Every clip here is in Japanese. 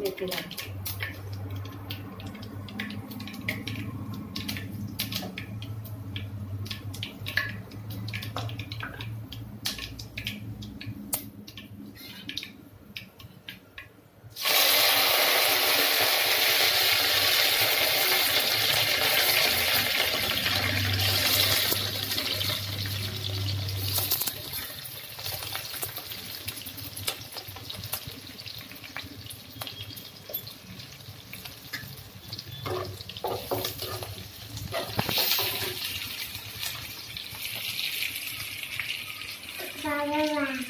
लेते हैं। 妈妈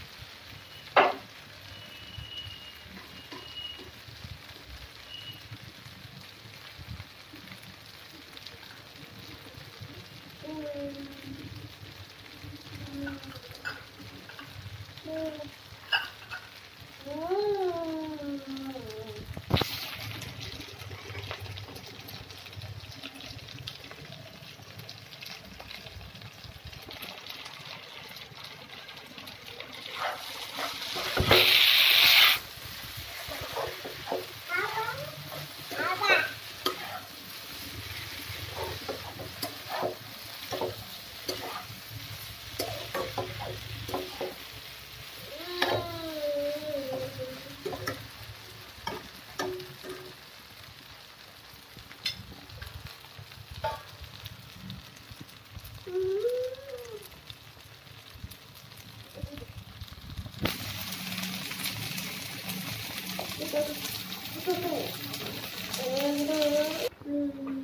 うん。